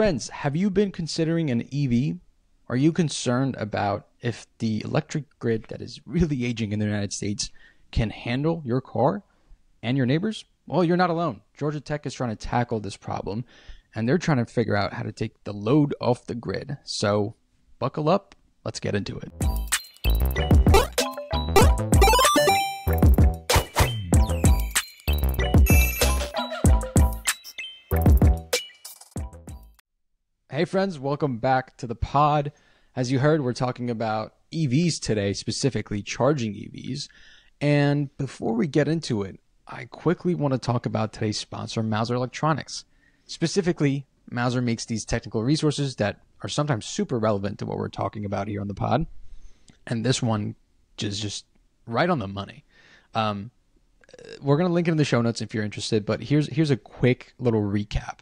Friends, have you been considering an EV? Are you concerned about if the electric grid that is really aging in the United States can handle your car and your neighbors? Well, you're not alone. Georgia Tech is trying to tackle this problem and they're trying to figure out how to take the load off the grid. So, buckle up. Let's get into it. Hey, friends, welcome back to the pod. As you heard, we're talking about EVs today, specifically charging EVs. And before we get into it, I quickly want to talk about today's sponsor, Mouser Electronics. Specifically, Mouser makes these technical resources that are sometimes super relevant to what we're talking about here on the pod. And this one is just right on the money. Um, we're going to link it in the show notes if you're interested, but here's here's a quick little recap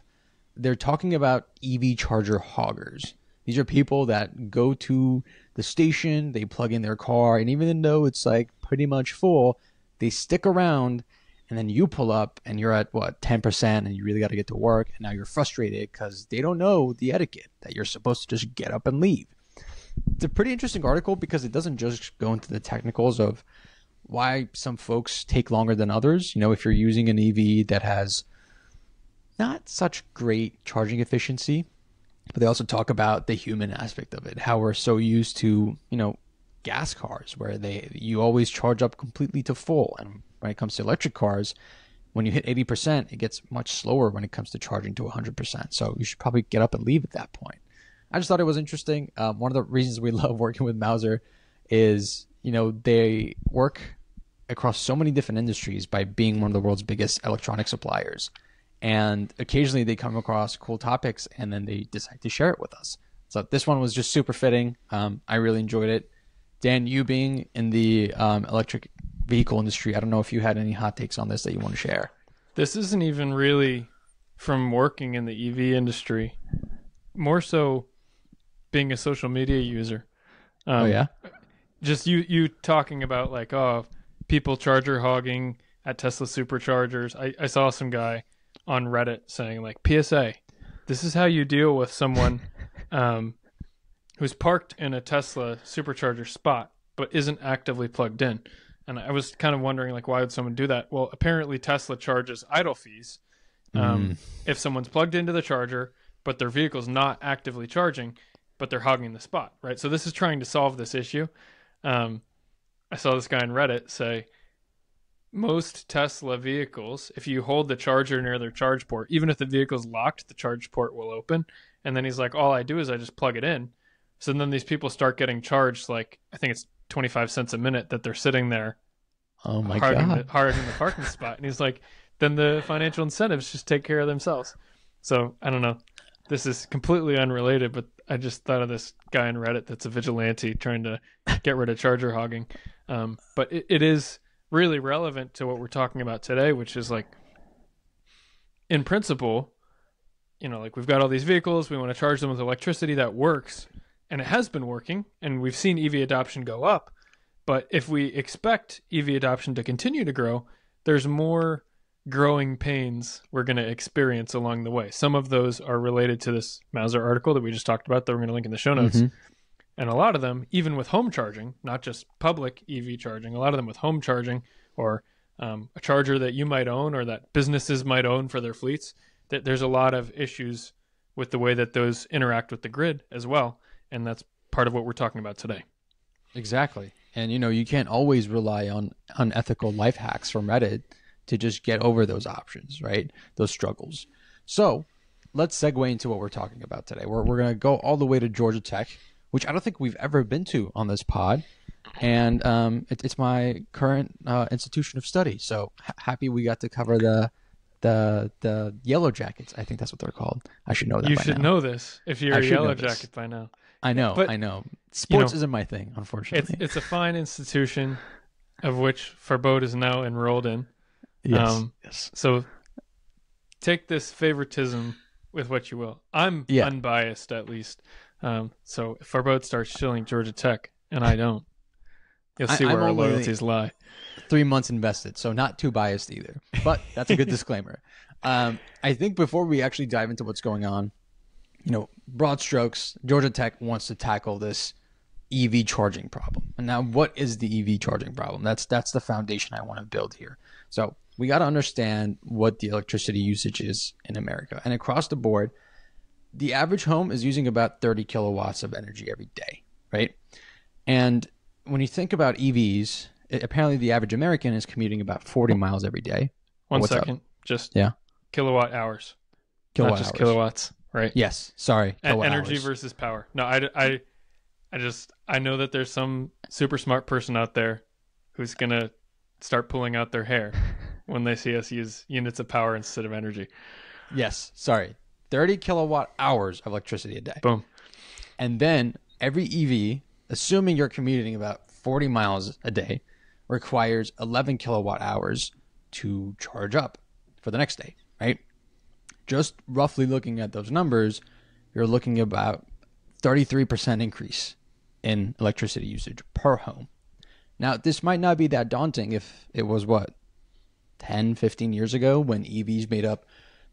they're talking about EV charger hoggers. These are people that go to the station, they plug in their car, and even though it's like pretty much full, they stick around and then you pull up and you're at what 10% and you really got to get to work and now you're frustrated because they don't know the etiquette that you're supposed to just get up and leave it's a pretty interesting article because it doesn't just go into the technicals of why some folks take longer than others you know if you're using an ev that has not such great charging efficiency but they also talk about the human aspect of it how we're so used to you know gas cars where they you always charge up completely to full. And when it comes to electric cars when you hit 80% it gets much slower when it comes to charging to 100% so you should probably get up and leave at that point. I just thought it was interesting. Um, one of the reasons we love working with Mouser is you know they work across so many different industries by being one of the world's biggest electronic suppliers and occasionally they come across cool topics and then they decide to share it with us. So this one was just super fitting. Um, i really enjoyed it. Dan you being in the um, electric vehicle industry i don't know if you had any hot takes on this that you want to share. This isn't even really from working in the EV industry, more so being a social media user. Um, oh yeah? Just you you talking about like oh people charger hogging at Tesla superchargers. I, I saw some guy on Reddit saying like PSA, this is how you deal with someone um, who's parked in a Tesla supercharger spot but isn't actively plugged in. And I was kind of wondering like why would someone do that? Well, apparently Tesla charges idle fees um, if someone's plugged into the charger but their vehicle's not actively charging but they're hogging the spot, right? So this is trying to solve this issue. Um, I saw this guy on Reddit say most Tesla vehicles, if you hold the charger near their charge port, even if the vehicle's locked, the charge port will open. And then he's like, all I do is I just plug it in. So then these people start getting charged like I think it's 25 cents a minute that they're sitting there oh my hard, in god the, hard in the parking spot. And he's like, then the financial incentives just take care of themselves. So I don't know. This is completely unrelated, but I just thought of this guy on Reddit that's a vigilante trying to get rid of charger hogging. Um, but it, it is really relevant to what we're talking about today, which is like, in principle, you know, like we've got all these vehicles, we want to charge them with electricity that works, and it has been working, and we've seen EV adoption go up. But if we expect EV adoption to continue to grow, there's more growing pains we're going to experience along the way. Some of those are related to this Mouser article that we just talked about that we're going to link in the show notes. Mhm. And a lot of them, even with home charging, not just public EV charging, a lot of them with home charging or um, a charger that you might own or that businesses might own for their fleets, that there's a lot of issues with the way that those interact with the grid as well. And that's part of what we're talking about today. Exactly. And you know, you can't always rely on unethical life hacks from Reddit to just get over those options, right? Those struggles. So let's segue into what we're talking about today. We're, we're going to go all the way to Georgia Tech, which I don't think we've ever been to on this pod. And um, it, it's my current uh, institution of study. So ha- happy we got to cover the the the yellow jackets. I think that's what they're called. I should know that. you should now. know this if you're I a yellow jacket by now. I know. but, I know. Sports know, isn't my thing, It's unfortunately. it's a fine institution of which Farbod is now enrolled in. yes. um, yes. So take this favoritism with what you will. I'm Yeah. unbiased at least. Um, so if Farbod starts shilling Georgia Tech and I don't, you'll see I'm where our loyalties lie. three months invested, so not too biased either. But that's a good disclaimer. Um, I think before we actually dive into what's going on, you know, broad strokes, Georgia Tech wants to tackle this EV charging problem. And now what is the EV charging problem? That's that's the foundation I want to build here. So, we got to understand what the electricity usage is in America. And across the board, the average home is using about 30 kilowatts of energy every day, right? And when you think about EVs, it, apparently the average American is commuting about 40 miles every day. One What's up? just Yeah. kilowatt hours, Kilowatt not just hours. kilowatts, right? Yes, sorry. E- energy hours. versus power. No, I, I, I just I know that there's some super smart person out there who's gonna start pulling out their hair when they see us use units of power instead of energy. Yes, sorry. 30 kilowatt hours of electricity a day. Boom. And then every EV, assuming you're commuting about 40 miles a day, requires 11 kilowatt hours to charge up for the next day, right? Just roughly looking at those numbers, you're looking about 33% increase in electricity usage per home. Now, this might not be that daunting if it was what 10, 15 years ago when EVs made up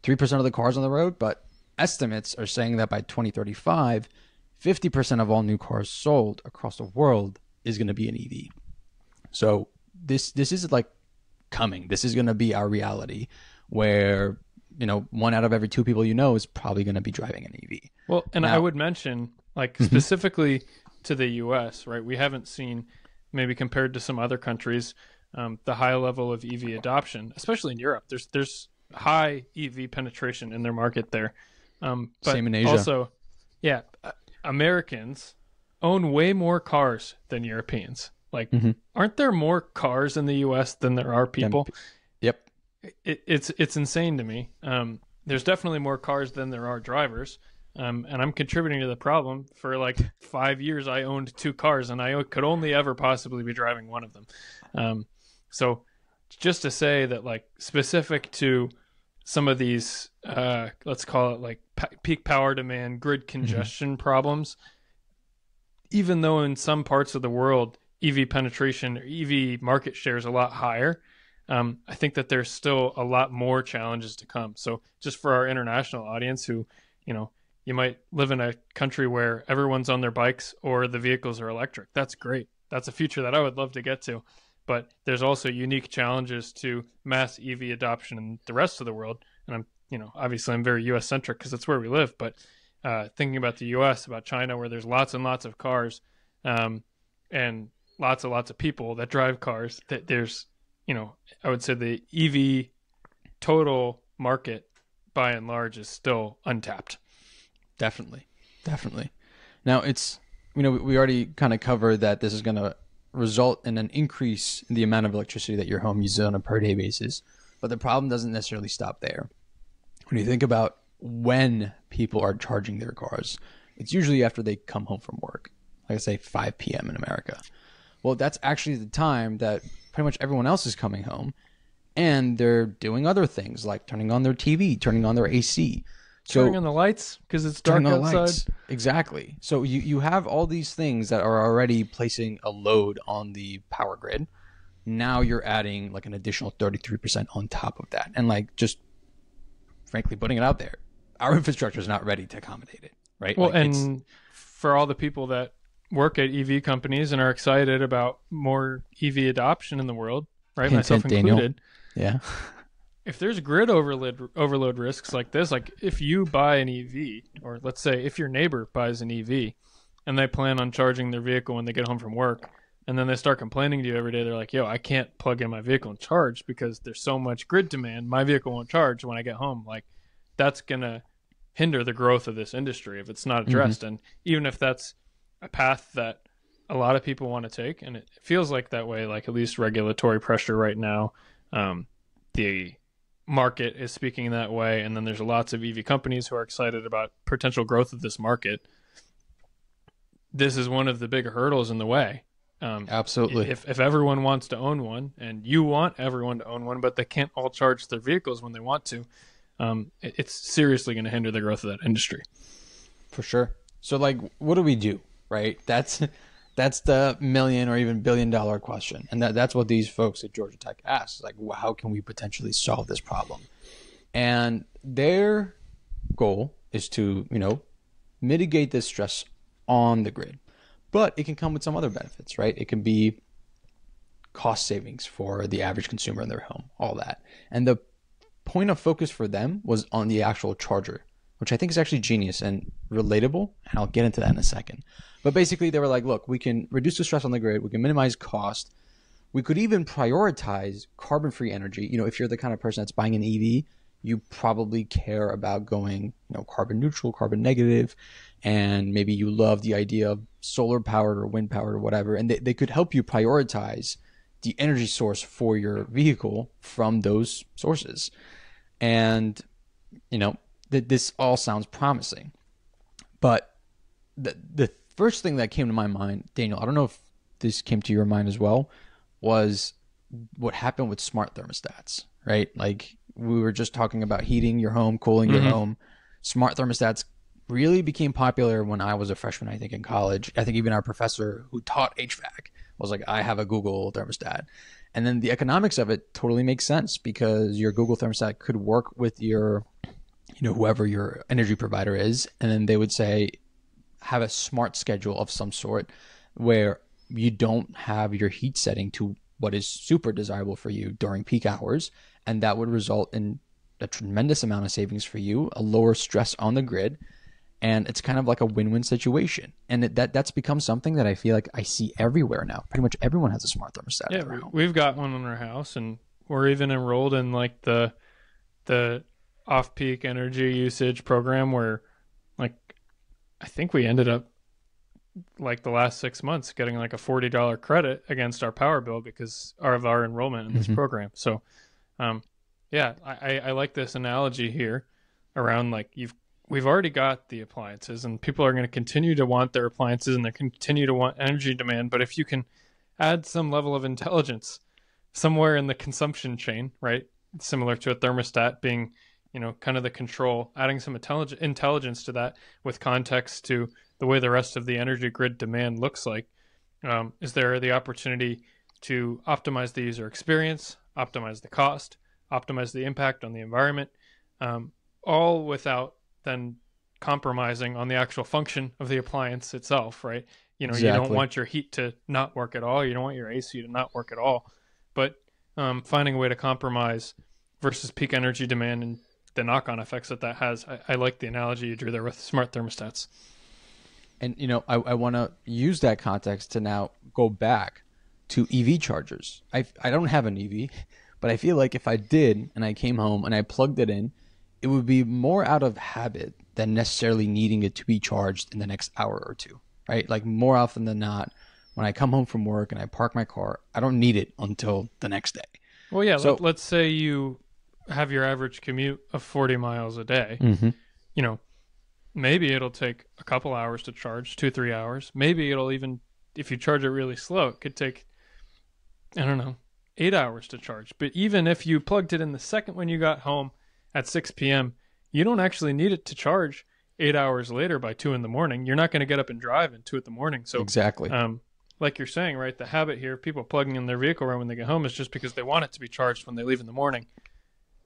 3% of the cars on the road, but estimates are saying that by 2035, 50% of all new cars sold across the world is going to be an EV. So this this is like coming. This is going to be our reality where you know one out of every two people you know is probably going to be driving an EV. Well, and I would mention, like Mm-hmm. specifically to the U.S., right? We haven't seen, maybe compared to some other countries, um, the high level of EV adoption, especially in Europe. There's there's high EV penetration in their market there. Um, but Same in Asia. Also, yeah, uh, Americans own way more cars than Europeans. Like, Mhm. aren't there more cars in the U.S. than there are people? Yep. it, it's it's insane to me. Um, there's definitely more cars than there are drivers, um, and I'm contributing to the problem. For like five years, I owned two cars, and I could only ever possibly be driving one of them. Um, so, just to say that, like specific to some of these, uh, let's call it like peak power demand, grid congestion problems. Even though in some parts of the world EV penetration or EV market share is a lot higher, um, I think that there's still a lot more challenges to come. So just for our international audience who, you know, you might live in a country where everyone's on their bikes or the vehicles are electric. That's great. That's a future that I would love to get to. But there's also unique challenges to mass EV adoption in the rest of the world. And I'm, you know, obviously I'm very US centric because that's where we live. But uh, thinking about the US, about China, where there's lots and lots of cars um, and lots and lots of people that drive cars, that there's you know, I would say the EV total market by and large is still untapped. Definitely. Definitely. Now it's you know we already kind of covered that this is going to result in an increase in the amount of electricity that your home uses on a per day basis. But the problem doesn't necessarily stop there. When you think about when people are charging their cars, it's usually after they come home from work. Like I say 5 p.m. in America. Well, that's actually the time that pretty much everyone else is coming home and they're doing other things like turning on their TV, turning on their AC. So Turning on the lights because it's dark turning on outside. lights. Exactly. So you, you have all these things that are already placing a load on the power grid. Now you're adding like an additional 33% on top of that. And like just frankly putting it out there. Our infrastructure is not ready to accommodate it. Right. Well, Like, and for all the people that work at EV companies and are excited about more EV adoption in the world, right, Hint, myself hint, Daniel. included, yeah. if there's grid overload overload risks like this, like if you buy an EV, or let's say if your neighbor buys an EV, and they plan on charging their vehicle when they get home from work, and then they start complaining to you every day, they're like, "Yo, I can't plug in my vehicle and charge because there's so much grid demand. My vehicle won't charge when I get home." Like, that's gonna hinder the growth of this industry if it's not addressed. And even if that's a path that a lot of people want to take, and it feels like that way, like at least regulatory pressure right now. Um, the market is speaking that way, and then there's lots of EV companies who are excited about potential growth of this market. This is one of the big hurdles in the way. Um, Absolutely. if if everyone wants to own one, and you want everyone to own one, but they can't all charge their vehicles when they want to, um, it- it's seriously going to hinder the growth of that industry. For sure. So like what do we do? Right? That's that's the million or even billion dollar question. And that, that's what these folks at Georgia Tech ask. Like well, how can we potentially solve this problem? And their goal is to, you know, mitigate this stress on the grid. But it can come with some other benefits, right? It can be cost savings for the average consumer in their home, all that. And the point of focus for them was on the actual charger, which I think is actually genius and relatable. And I'll get into that in a second. But basically, they were like, look, we can reduce the stress on the grid, we can minimize cost. We could even prioritize carbon free energy. You know, if you're the kind of person that's buying an EV, you probably care about going, you know, carbon neutral, carbon negative, and maybe you love the idea of solar powered or wind powered or whatever. And they, they could help you prioritize the energy source for your vehicle from those sources. And, you know, that this all sounds promising. But the the first thing that came to my mind, Daniel, I don't know if this came to your mind as well, was what happened with smart thermostats, right? Like we were just talking about heating your home, cooling your Mhm. home. Smart thermostats really became popular when I was a freshman, I think, in college. I think even our professor who taught HVAC was like, I have a Google thermostat. And then the economics of it totally makes sense because your Google thermostat could work with your, you know, whoever your energy provider is. And then they would say, have a smart schedule of some sort where you don't have your heat setting to what is super desirable for you during peak hours. And that would result in a tremendous amount of savings for you, a lower stress on the grid. And it's kind of like a win-win situation, and it, that that's become something that I feel like I see everywhere now. Pretty much everyone has a smart thermostat. Yeah, we've got one in our house, and we're even enrolled in like the the off peak energy usage program where, like, I think we ended up like the last six months getting like a forty dollar credit against our power bill because of our enrollment in this Mhm. program. So, um, yeah, I, I, I like this analogy here around like you've we've already got the appliances and people are going to continue to want their appliances and they continue to want energy demand but if you can add some level of intelligence somewhere in the consumption chain right similar to a thermostat being you know kind of the control adding some intellig- intelligence to that with context to the way the rest of the energy grid demand looks like um, is there the opportunity to optimize the user experience optimize the cost optimize the impact on the environment um, all without then compromising on the actual function of the appliance itself, right? You know, you don't want your heat to not work at all. You don't want your AC to not work at all. But um, finding a way to compromise versus peak energy demand and the knock-on effects that that has, I, I like the analogy you drew there with smart thermostats. And you know, I, I want to use that context to now go back to EV chargers. I I don't have an EV, but I feel like if I did and I came home and I plugged it in, it would be more out of habit than necessarily needing it to be charged in the next hour or two, right? Like more often than not, when I come home from work and I park my car, I don't need it until the next day. Well, yeah. So- let, let's say you have your average commute of 40 miles a day. Mm-hmm. you know, maybe it'll take a couple hours to charge, two, three hours. Maybe it'll even, if you charge it really slow, it could take, I don't know, eight hours to charge. But even if you plugged it in the second when you got home at 6 p.m., you don't actually need it to charge eight hours later by two in the morning. You're not going to get up and drive in two in the morning. So, exactly. um, like you're saying, right, the habit here, of people plugging in their vehicle right when they get home is just because they want it to be charged when they leave in the morning,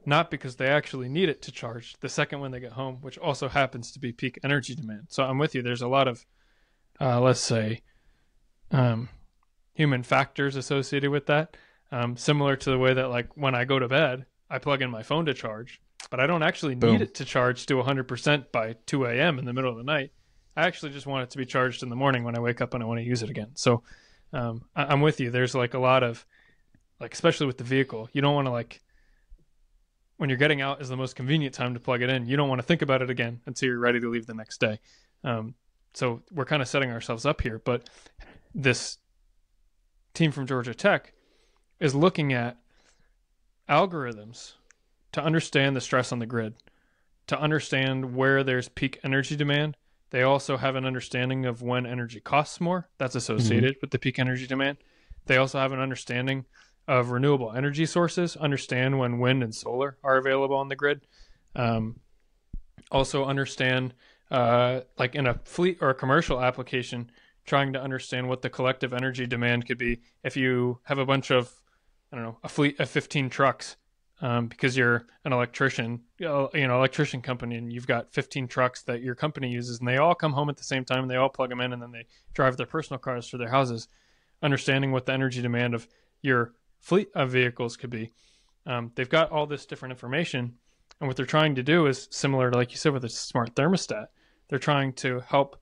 not because they actually need it to charge the second when they get home, which also happens to be peak energy demand. So I'm with you. There's a lot of, uh, let's say, um, human factors associated with that. Um, similar to the way that, like, when I go to bed, I plug in my phone to charge, but I don't actually Boom. need it to charge to 100% by 2 a.m. in the middle of the night. I actually just want it to be charged in the morning when I wake up and I want to use it again. So um, I- I'm with you. There's like a lot of, like, especially with the vehicle, you don't want to like, when you're getting out is the most convenient time to plug it in. You don't want to think about it again until you're ready to leave the next day. Um, so we're kind of setting ourselves up here. But this team from Georgia Tech is looking at algorithms to understand the stress on the grid, to understand where there's peak energy demand. They also have an understanding of when energy costs more. That's associated with the peak energy demand. They also have an understanding of renewable energy sources, understand when wind and solar are available on the grid. Um, also understand, uh, like in a fleet or a commercial application, trying to understand what the collective energy demand could be if you have a bunch of, I don't know, a fleet of 15 trucks um, because you're an electrician, you know, electrician company, and you've got 15 trucks that your company uses, and they all come home at the same time, and they all plug them in, and then they drive their personal cars to their houses. Understanding what the energy demand of your fleet of vehicles could be, um, they've got all this different information, and what they're trying to do is similar to, like you said, with a smart thermostat. They're trying to help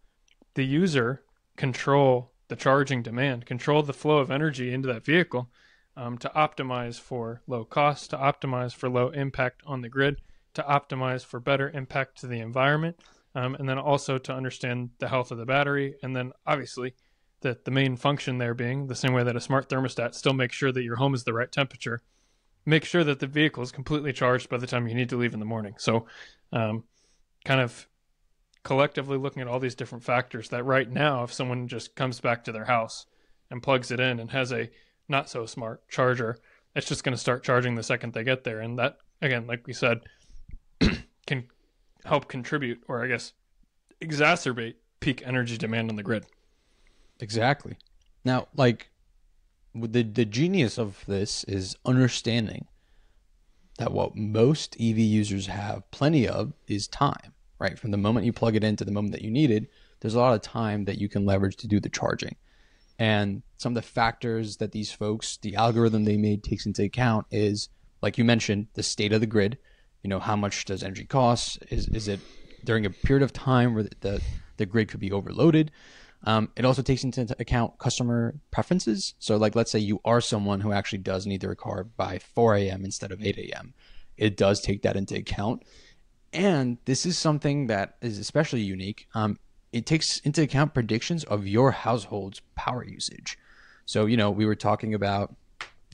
the user control the charging demand, control the flow of energy into that vehicle um, to optimize for low cost, to optimize for low impact on the grid, to optimize for better impact to the environment, um, and then also to understand the health of the battery. And then obviously, the, the main function there being the same way that a smart thermostat still makes sure that your home is the right temperature, make sure that the vehicle is completely charged by the time you need to leave in the morning. So, um, kind of collectively looking at all these different factors that right now, if someone just comes back to their house and plugs it in and has a not so smart charger, it's just going to start charging the second they get there. And that, again, like we said, can help contribute or I guess exacerbate peak energy demand on the grid. Exactly. Now, like the the genius of this is understanding that what most EV users have plenty of is time, right? From the moment you plug it in to the moment that you need it, there's a lot of time that you can leverage to do the charging. And some of the factors that these folks, the algorithm they made takes into account is, like you mentioned, the state of the grid. You know, how much does energy cost? Is is it during a period of time where the the grid could be overloaded? Um, it also takes into account customer preferences. So, like, let's say you are someone who actually does need their car by 4 a.m. instead of 8 a.m. It does take that into account. And this is something that is especially unique. Um, it takes into account predictions of your household's power usage. So, you know, we were talking about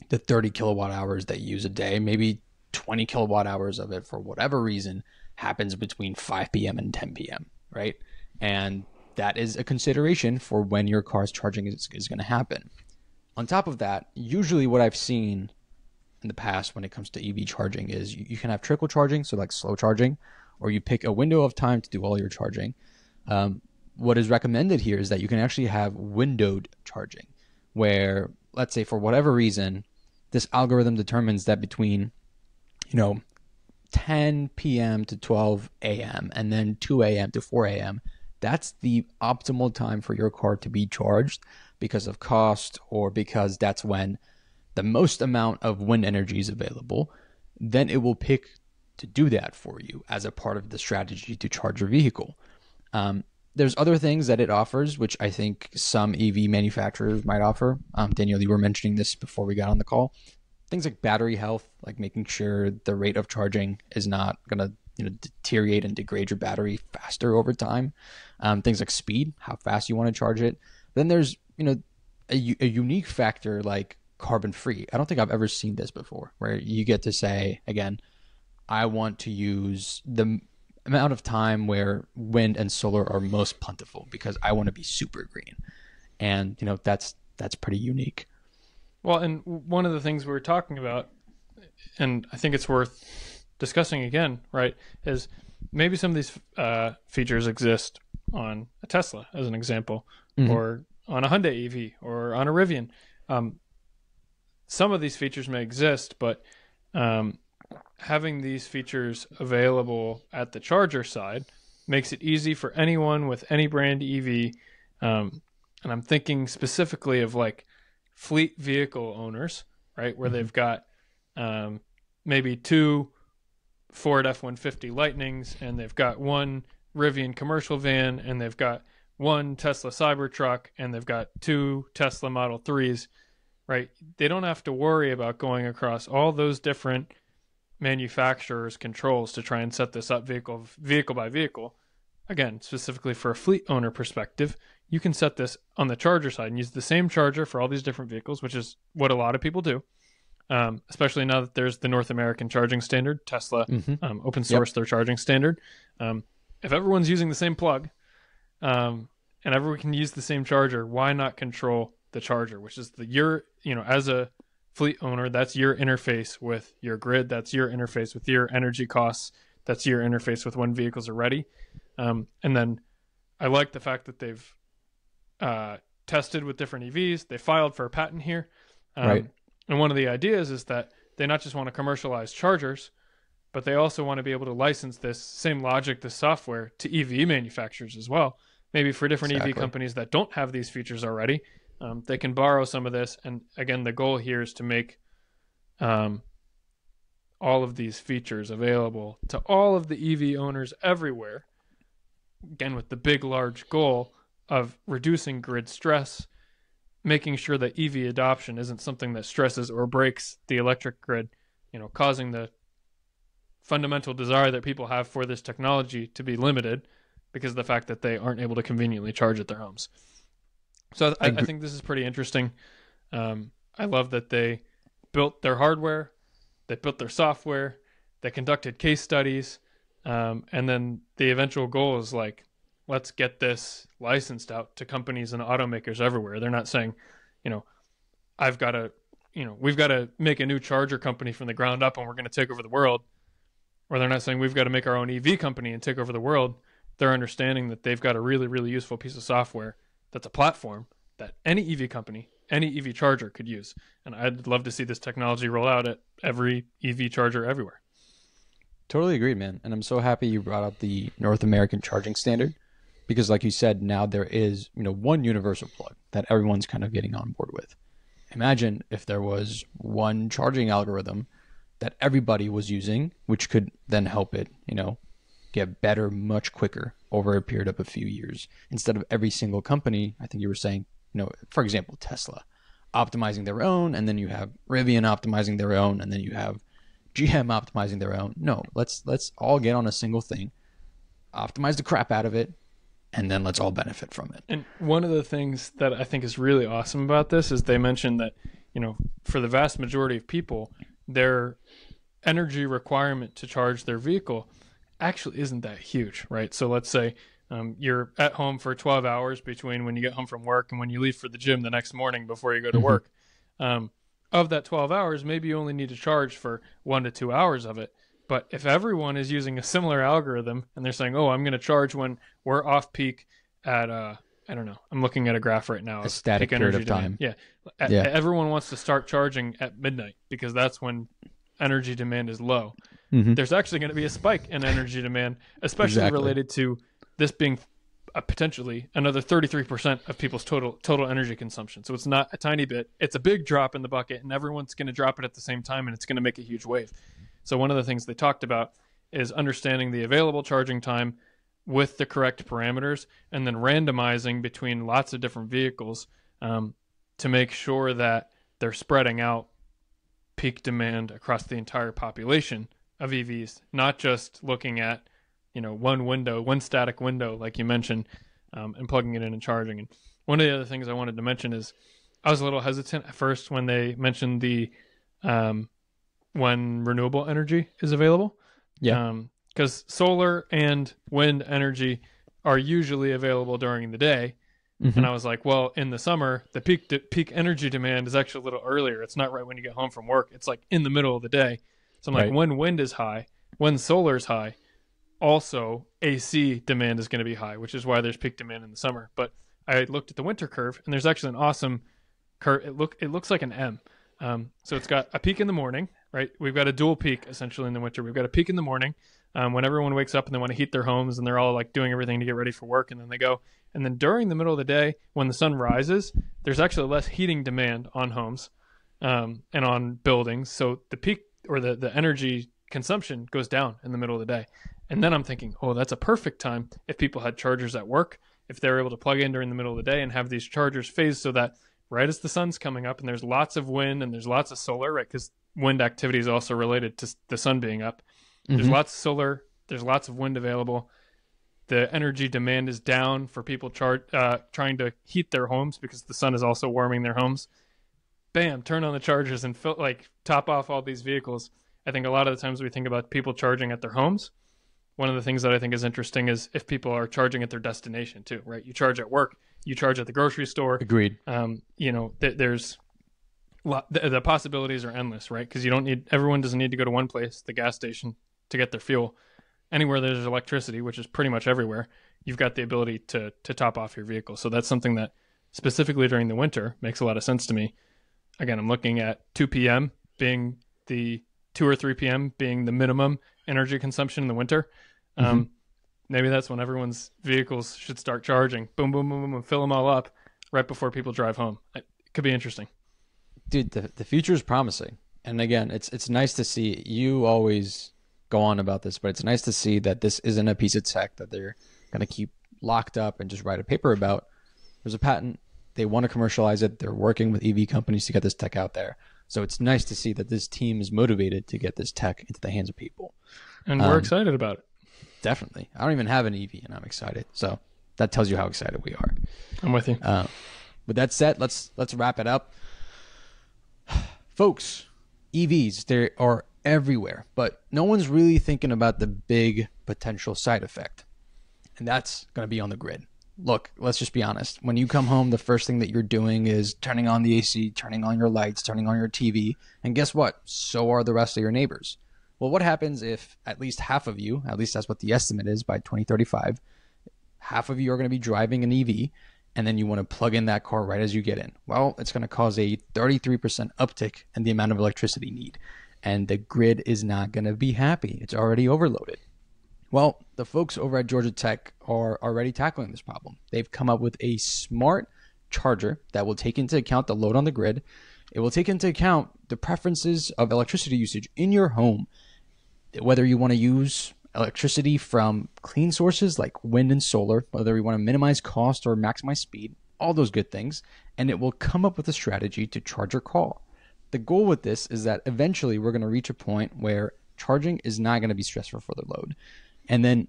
the 30 kilowatt hours that you use a day, maybe 20 kilowatt hours of it for whatever reason happens between 5 p.m. and 10 p.m., right? And that is a consideration for when your car's charging is, is going to happen. On top of that, usually what I've seen in the past when it comes to EV charging is you, you can have trickle charging, so like slow charging, or you pick a window of time to do all your charging. Um, what is recommended here is that you can actually have windowed charging, where let's say for whatever reason, this algorithm determines that between, you know, 10 p.m. to 12 a.m. and then 2 a.m. to 4 a.m. That's the optimal time for your car to be charged because of cost or because that's when the most amount of wind energy is available. Then it will pick to do that for you as a part of the strategy to charge your vehicle. Um, there's other things that it offers, which I think some EV manufacturers might offer. Um, Daniel, you were mentioning this before we got on the call. Things like battery health, like making sure the rate of charging is not going to you know deteriorate and degrade your battery faster over time. Um, things like speed, how fast you want to charge it. Then there's you know a, a unique factor like carbon free. I don't think I've ever seen this before, where you get to say again, I want to use the amount of time where wind and solar are most plentiful because I want to be super green. And, you know, that's that's pretty unique. Well, and one of the things we were talking about, and I think it's worth discussing again, right, is maybe some of these uh, features exist on a Tesla, as an example, mm-hmm. or on a Hyundai EV, or on a Rivian. Um, some of these features may exist, but um, having these features available at the charger side makes it easy for anyone with any brand EV. Um, and I'm thinking specifically of like fleet vehicle owners, right, where mm-hmm. they've got um, maybe two Ford F 150 Lightnings and they've got one Rivian commercial van and they've got one Tesla Cybertruck and they've got two Tesla Model 3s, right? They don't have to worry about going across all those different manufacturers controls to try and set this up vehicle vehicle by vehicle again specifically for a fleet owner perspective you can set this on the charger side and use the same charger for all these different vehicles which is what a lot of people do um, especially now that there's the north american charging standard tesla mm-hmm. um, open source yep. their charging standard um, if everyone's using the same plug um, and everyone can use the same charger why not control the charger which is the your you know as a fleet owner, that's your interface with your grid. That's your interface with your energy costs. That's your interface with when vehicles are ready. Um, and then I like the fact that they've uh, tested with different EVs. They filed for a patent here. Um, right. And one of the ideas is that they not just want to commercialize chargers, but they also want to be able to license this same logic, this software to EV manufacturers as well. Maybe for different Exactly. EV companies that don't have these features already, um, they can borrow some of this. And again, the goal here is to make um, all of these features available to all of the EV owners everywhere. Again, with the big, large goal of reducing grid stress, making sure that EV adoption isn't something that stresses or breaks the electric grid, you know, causing the fundamental desire that people have for this technology to be limited because of the fact that they aren't able to conveniently charge at their homes. So I, I think this is pretty interesting. Um, I love that they built their hardware, they built their software, they conducted case studies, um, and then the eventual goal is like, let's get this licensed out to companies and automakers everywhere. They're not saying, you know, I've got to, you know, we've got to make a new charger company from the ground up and we're going to take over the world. Or they're not saying we've got to make our own EV company and take over the world. They're understanding that they've got a really, really useful piece of software that's a platform that any EV company, any EV charger could use. And I'd love to see this technology roll out at every EV charger everywhere. Totally agreed, man. And I'm so happy you brought up the North American charging standard because, like you said, now there is you know one universal plug that everyone's kind of getting on board with. Imagine if there was one charging algorithm that everybody was using, which could then help it, you know, get better much quicker over a period of a few years instead of every single company. I think you were saying, you know, for example, Tesla optimizing their own, and then you have Rivian optimizing their own, and then you have GM optimizing their own. No, let's let's all get on a single thing, optimize the crap out of it, and then let's all benefit from it. And one of the things that I think is really awesome about this is they mentioned that, you know, for the vast majority of people, their energy requirement to charge their vehicle actually isn't that huge, right? So let's say um, you're at home for 12 hours between when you get home from work and when you leave for the gym the next morning before you go to Mhm. work. Um, of that 12 hours, maybe you only need to charge for one to two hours of it. But if everyone is using a similar algorithm and they're saying, "Oh, I'm going to charge when we're off peak at uh, I don't know. I'm looking at a graph right now. A static period energy of time. demand. Yeah. Yeah. Everyone wants to start charging at midnight because that's when energy demand is low. Mhm. There's actually going to be a spike in energy demand, especially Exactly. related to this being a, potentially another 33% of people's total total energy consumption. So it's not a tiny bit. It's a big drop in the bucket and everyone's going to drop it at the same time and it's going to make a huge wave. So one of the things they talked about is understanding the available charging time with the correct parameters and then randomizing between lots of different vehicles um, to make sure that they're spreading out peak demand across the entire population of EVs, not just looking at you know one window, one static window, like you mentioned, um, and plugging it in and charging. And one of the other things I wanted to mention is I was a little hesitant at first when they mentioned the um, when renewable energy is available. Yeah. Because solar and wind energy are usually available during the day. Mhm. And I was like, well, in the summer, the peak de- peak energy demand is actually a little earlier. It's not right when you get home from work. It's like in the middle of the day. So I'm like, Right. when wind is high, when solar is high, also AC demand is going to be high, which is why there's peak demand in the summer. But I looked at the winter curve, and there's actually an awesome curve. It look it looks like an M. Um, so it's got a peak in the morning, right? We've got a dual peak essentially in the winter. We've got a peak in the morning um, when everyone wakes up and they want to heat their homes and they're all like doing everything to get ready for work, and then they go. And then during the middle of the day, when the sun rises, there's actually less heating demand on homes um, and on buildings. So the peak or the, the energy consumption goes down in the middle of the day. And then I'm thinking, oh, that's a perfect time if people had chargers at work, if they're able to plug in during the middle of the day and have these chargers phased so that right as the sun's coming up and there's lots of wind and there's lots of solar, right? Because wind activity is also related to the sun being up. There's Mhm. lots of solar, there's lots of wind available. The energy demand is down for people char- uh, trying to heat their homes because the sun is also warming their homes. Bam, turn on the chargers and fill, like top off all these vehicles. I think a lot of the times we think about people charging at their homes. One of the things that I think is interesting is if people are charging at their destination too, right? You charge at work, you charge at the grocery store. Agreed. Um, you know, th- there's the, the possibilities are endless, right? Because you don't need everyone doesn't need to go to one place, the gas station, to get their fuel. Anywhere there's electricity, which is pretty much everywhere, you've got the ability to to top off your vehicle. So that's something that specifically during the winter makes a lot of sense to me. Again, I'm looking at 2 p.m. being the 2 or 3 p.m. being the minimum energy consumption in the winter. Um, maybe that's when everyone's vehicles should start charging. Boom, boom, boom, boom, and fill them all up right before people drive home. It could be interesting. Dude the, the future is promising. And again it's it's nice to see you always go on about this but it's nice to see that this isn't a piece of tech that they're going to keep locked up and just write a paper about. There's a patent. They want to commercialize it. They're working with ev companies to get this tech out there. So it's nice to see that this team is motivated to get this tech into the hands of people. And we're Um, excited about it. definitely. I don't even have an ev and i'm excited. So that tells you how excited we are. I'm with you. uh, with that said, let's let's wrap it up, folks. EVs they are everywhere, but no one's really thinking about the big potential side effect, and that's going to be on the grid. Look, let's just be honest. When you come home, the first thing that you're doing is turning on the AC, turning on your lights, turning on your TV, and guess what? So are the rest of your neighbors. Well, what happens if at least half of you, at least that's what the estimate is by 2035, half of you are going to be driving an EV and then you want to plug in that car right as you get in. Well, it's going to cause a 33% uptick in the amount of electricity need. And the grid is not going to be happy. It's already overloaded. Well, the folks over at Georgia Tech are already tackling this problem. They've come up with a smart charger that will take into account the load on the grid. It will take into account the preferences of electricity usage in your home whether you want to use electricity from clean sources like wind and solar, whether you want to minimize cost or maximize speed, all those good things, and it will come up with a strategy to charge your car. The goal with this is that eventually we're going to reach a point where charging is not going to be stressful for the load. And then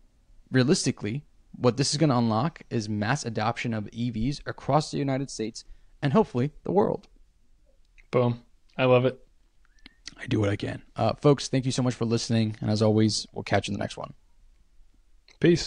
realistically, what this is going to unlock is mass adoption of EVs across the United States and hopefully the world. Boom. I love it. I do what I can. Uh, folks, thank you so much for listening. And as always, we'll catch you in the next one. Peace.